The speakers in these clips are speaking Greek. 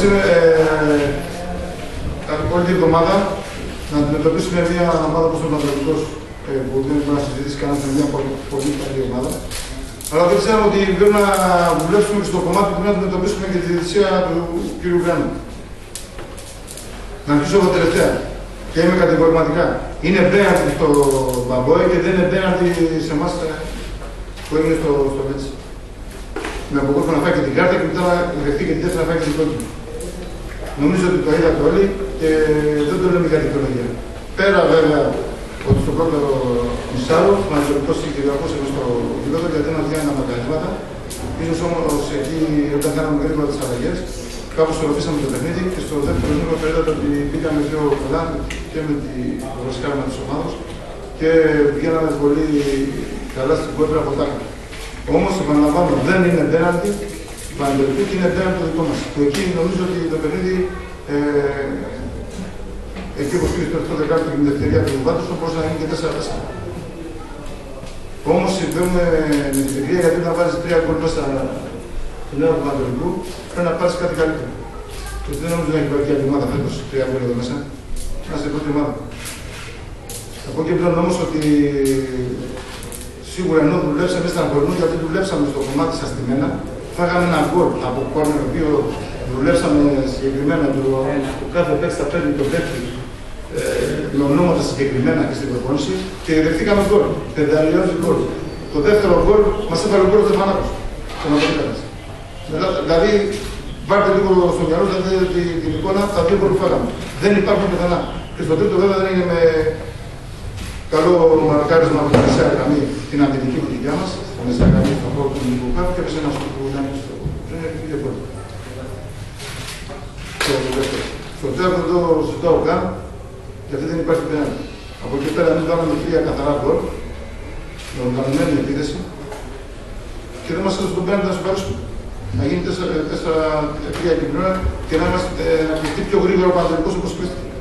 σήμερα, ε, όλη την εβδομάδα να αντιμετωπίσουμε μια ομάδα όπως ο Παναγιώτος ε, που δεν μπορεί να συζητήσει κανένα με μια πολύ, πολύ καλή ομάδα. Αλλά δεν ξέραμε ότι πρέπει να δουλέψουμε στο κομμάτι που πρέπει να αντιμετωπίσουμε και τη διαιτησία του κ. Γκράνου. Να αρχίσω από τελευταία και είμαι κατηγορηματικά. Είναι μπέναντι στο Μπαμπόε και δεν είναι μπέναντι σε εμάς ε, που έγινε στο, στο Μέτσι με αποκόρυφο να φάει και την κάρτα και μετά να δεχτεί και την δεύτερη να φάει και την κόκκινη. Νομίζω ότι το είδατε όλοι και δεν το λέμε για δικαιολογία. Πέρα βέβαια ότι στο πρώτο μισάρο μας διορθώσει και διορθώσαμε στο γήπεδο γιατί δεν βγαίνουν τα μακαρίσματα. σω όμως εκεί όταν κάναμε γρήγορα τις αλλαγές, κάπως ρωτήσαμε το παιχνίδι και στο δεύτερο μήνυμα το είδατε ότι μπήκαμε πιο καλά και με τη βασικά τη ομάδα και βγαίναμε πολύ καλά στην κόντρα από τα Όμως, επαναλαμβάνω, δεν είναι πέναντι πανεπιστημίου και είναι πέναντι το δικό μας. Και εκεί νομίζω ότι το παιχνίδι, ε, εκεί που πήγε το δεκάλεπτο και την ευκαιρία του Βάτος, μπορούσε να γίνει και 4-4. Όμως, συμβαίνουμε με την ευκαιρία γιατί να βάζει τρία γκολ μέσα στον νέο του Ανατολικού, πρέπει να πάρεις κάτι καλύτερο. Και δεν νομίζω να έχει πάρει και ομάδα φέτος τρία γκολ εδώ μέσα. Να είστε πρώτη ομάδα. Θα πω και πλέον όμως ότι Σίγουρα ενώ δουλέψαμε στα κορνού, γιατί δουλέψαμε στο κομμάτι σας στημένα, φάγαμε ένα γκολ από κόρνο, το οποίο δουλέψαμε συγκεκριμένα. Το, το κάθε παίκτη θα παίρνει το παίκτη ε, με ονόματα συγκεκριμένα και στην προπόνηση και δεχτήκαμε γκολ. Πενταλιώδη γκολ. Το δεύτερο γκολ μας έφερε γκολ ο Στεφανάκο. Δηλαδή, βάλτε λίγο στο μυαλό δηλαδή, την, την εικόνα, τα δύο γκολ που φάγαμε. Δεν υπάρχουν πουθενά. Και στο τρίτο βέβαια δεν είναι με Καλό μαρκάρισμα από τη μεσαία γραμμή την αμυντική τη δικιά μας, τη μεσαία γραμμή του χώρο του ελληνικού χάρτη και έπεσε ένα στο που ήταν στο Δεν έχει και πρώτο. Στο τέλο δεν το ζητάω καν, γιατί δεν υπάρχει πέναντι. Από εκεί πέρα, εμεί βάλαμε τρία καθαρά γκολ, με οργανωμένη επίθεση, και δεν μας έδωσε τον πέναντι να σου πάρουμε. Να γίνει 4-3 την ώρα και να είμαστε να κρυφτεί πιο γρήγορα ο Παναγενικό όπως κρύφτηκε.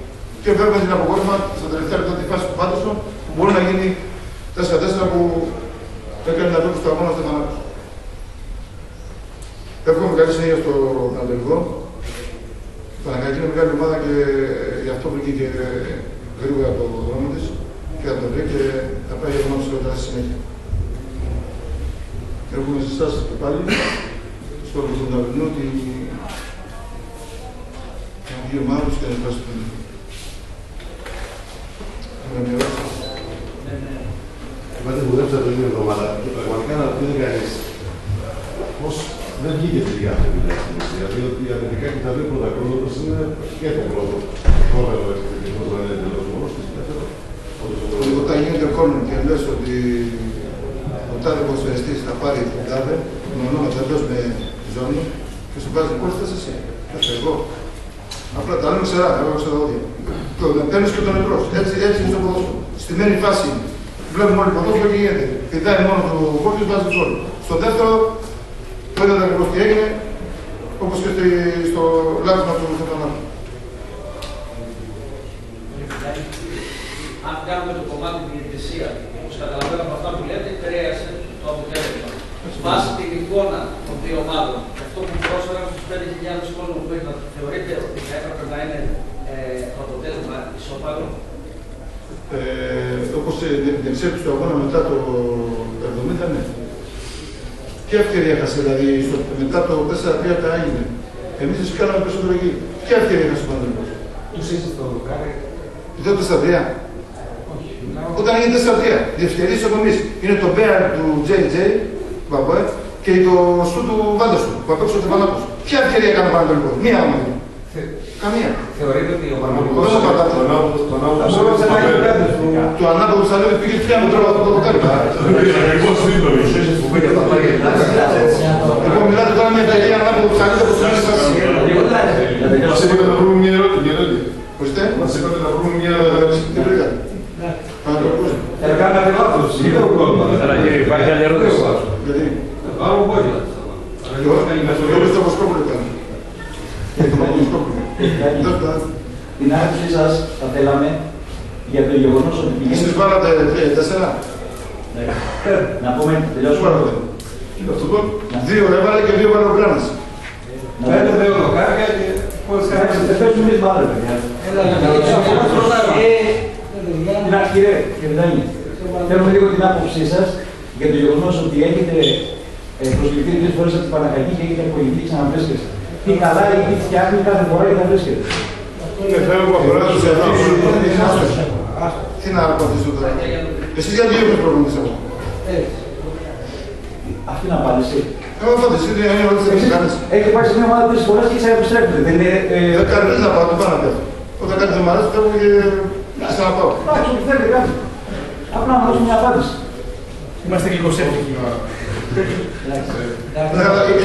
Και βέβαια την αποκόρυμα στα τελευταία λεπτά τη φάση του Πάντωσο μπορεί να γίνει 4-4 που έκανε να δώσει το αγώνα στο Θανάτου. Εύχομαι καλή συνέχεια στο Ανατολικό. Παναγιακή είναι μεγάλη ομάδα και γι' αυτό βρήκε και γρήγορα το δρόμο της και θα το βρει και θα πάει για μόνος στη συνέχεια. Έχουμε συστάσεις και πάλι στο Κωνσταντινό ότι δύο μάρους και να φτάσει το Να μοιράσω Είπατε που δεν την ίδια εβδομάδα και πραγματικά να ρωτήσει κανείς πώς δεν βγήκε τελικά αυτή η δουλειά στην ουσία. Διότι η αμυντικά και τα δύο πρώτα κρόνοντα είναι και το πρώτο. Κόμμα ευτυχισμό δεν είναι εντελώς μόνος και δεύτερο. Όταν γίνεται κόμμα και λες ότι ο τάδε ποδοσφαιριστή θα πάρει την τάδε, με ονόματα εντός με ζώνη και σου βάζει πώ θε εσύ. Θα εγώ. Απλά τα λέμε ξερά, εγώ ξέρω ότι. Το παίρνει και τον εμπρό. Έτσι, έτσι είναι στο ποδόσφαιρο. Στη μένη φάση Βλέπουμε όλοι ποδόσφαιρο και γίνεται. Κοιτάει μόνο το κόκκινο, βάζει γκολ. Στο δεύτερο, το είδατε ακριβώς τι έγινε, όπως και στο λάθος του Φωτονάτου. Αν κάνουμε το κομμάτι τη διαιτησία, όπως καταλαβαίνω από αυτά που λέτε, κρέασε το αποτέλεσμα. Βάσει την εικόνα των δύο ομάδων, αυτό που πρόσφεραν στους 5.000 κόσμου που είχαν, θεωρείτε ότι θα έπρεπε να είναι ε, το αποτέλεσμα ισόπαλο; Ε, όπως την εξέλιξη του αγώνα μετά το 70, ναι. Ποια ευκαιρία έχασε, δηλαδή στο, μετά το 4-3 τα έγινε; Εμείς του κάναμε περισσότερο εκεί. Ποια ευκαιρία έχασε ο Παναγιώτο. Του είσαι στο δοκάρι. Το 4-3. Όταν έγινε 4-3, διευκαιρίες έχουμε εμείς. Είναι το μπέαρ του JJ, Μπαμπέ, και το σου του Βάντασου, που απέξω ο Τεφανάκο. Ποια ευκαιρία έκανε ο Παναγιώτο. Μία άμα. Καμία. Θεωρείτε ότι ο Παναγιώτος Τον του ανάποδου του Σαλέου πήγε πια με τρόπο από το δοκάρι. Ακριβώς σύντομη. Λοιπόν, μιλάτε τώρα με εταιρεία ανάποδου του Σαλέου που σημαίνει σας. Μας είπατε να βρούμε μια ερώτηση. Ορίστε. Μας είπατε να βρούμε μια Τι βρήκατε. Κάνατε λάθος. Είναι ο κόσμος. Υπάρχει άλλη ερώτηση. Γιατί. Πάμε κόκκινα. Το Γιώργος Ταποσκόπουλο ήταν. Το Παπαδοσκόπουλο. Την άρθρωσή σας θα θέλαμε για το γεγονός ότι πηγαίνει. Εσείς βάλατε τέσσερα; Να πούμε, τελειώσουμε. Δύο έβαλε και δύο βάλε ο Γκράνας. Φέρτε δύο δοκάρια και πώς Εντάξει, κάνετε. δεν παίζουμε εμείς μπάλα, παιδιά. Ε, Να, κύριε Κερδάνη, θέλουμε λίγο την άποψή σας για το γεγονός ότι έχετε ε, προσκληθεί τρεις φορές από την Παναχαϊκή και έχετε απολυθεί και ξαναβρίσκεστε. Τι καλά ή τι φτιάχνει κάθε φορά για να βρίσκεται. Είναι θέμα που αφορά τους εαυτούς. Τι να απαντήσω τώρα; Εσείς γιατί έχετε πρόβλημα της αγοράς. Αυτή είναι απάντηση. Εγώ απάντηση, είναι η ερώτηση που κάνεις. Έχετε πάει σε μια ομάδα τρεις φορές και ξαναεπιστρέφετε. Δεν είναι. ε, Δεν κάνει δεν θα πάω, δεν πάω να πέφτω. Όταν κάτι δεν μ' αρέσει, φεύγω και ξαναπάω. Εντάξει, ό,τι θέλετε κάντε. Απλά να δώσουμε μια απάντηση. Είμαστε γλυκοσέπτικοι.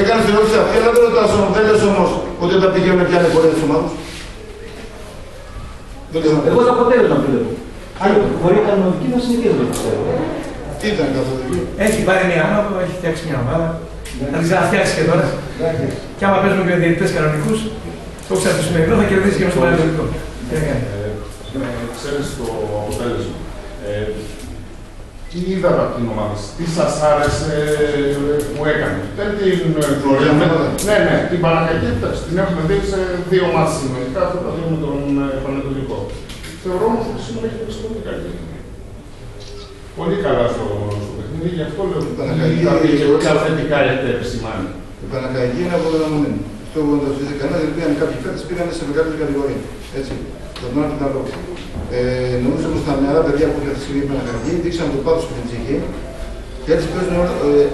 Έκανε την ερώτηση αυτή, αλλά δεν ρωτάς όμως, δεν λες όμως ότι όταν πηγαίνουν και άλλοι πορεία της ομάδας. Δεν λες να Εγώ πεις. το αποτέλεσμα βλέπω. Αν μπορεί να ήταν οδική, θα συνεχίζουμε, πιστεύω. Τι ήταν καθοδική. Έχει πάρει μια άνοδο, έχει φτιάξει μια ομάδα. Θα την ξαναφτιάξει και τώρα. Και άμα παίζουμε και με διαιτητές κανονικούς, το ξέρω το σημερινό θα κερδίσει και με στο παρελθόν. Τι να κάνει. Ε, ξέρεις το αποτέλεσμα. Ε, τι είδατε από την ομάδα σας, τι σας άρεσε ε, που έκανε. Δεν την ε, γνωρίζουμε. Ναι, ναι, την Παναγιακή εντάξει, την έχουμε δει σε δύο μάτς συνολικά, αυτό τα δύο με τον ε, Πανετολικό. Θεωρώ όμως ότι σήμερα έχει παίξει πολύ καλή. Πολύ καλά στο, στο παιχνίδι, γι' αυτό λέω ότι Παναγιακή, τα πήγε εγώ και θετικά έχετε επισημάνει. Η Πανακαϊκή είναι αποδεδομένη. Αυτό που δεν το συζητεί κανένα, γιατί πήγαν κάποιοι παίκτες πήγαν σε μεγάλη κατηγορία. Έτσι. Θα τον άλλο άλλο. Ε, νομίζω πως τα νεαρά παιδιά που είχατε στιγμή η Πανακαϊκή δείξαν το πάθος στην ψυχή και έτσι, παίζουν, όλα- ε,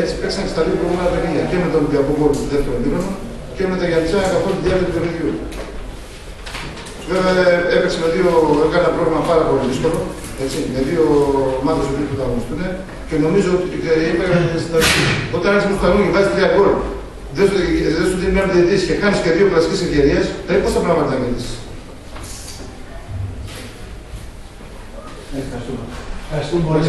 έτσι παίξαν και στα δύο προηγούμενα παιχνίδια. Και με τον Ολυμπιακό Πόλο του δεύτερου ημίχρονου και με τα Γιάννητσάνα καθ' όλη τη διάρκεια του παιχνιδιού. Βέβαια έπαιξε με δύο, έκανε ένα πρόγραμμα πάρα πολύ δύσκολο. Έτσι, με δύο ομάδες που πρωταγωνιστούν και νομίζω ότι ε, είπε στην αρχή, όταν έρθει στο Σταγνού και βάζει τρία γκολ, δεν σου, δεν σου δίνει μια διαιτησία και κάνει και δύο κλασικές ευκαιρίες, δηλαδή πώς θα πρέπει να πάρει τα κερδίσεις. Ευχαριστούμε. Ευχαριστούμε πολύ.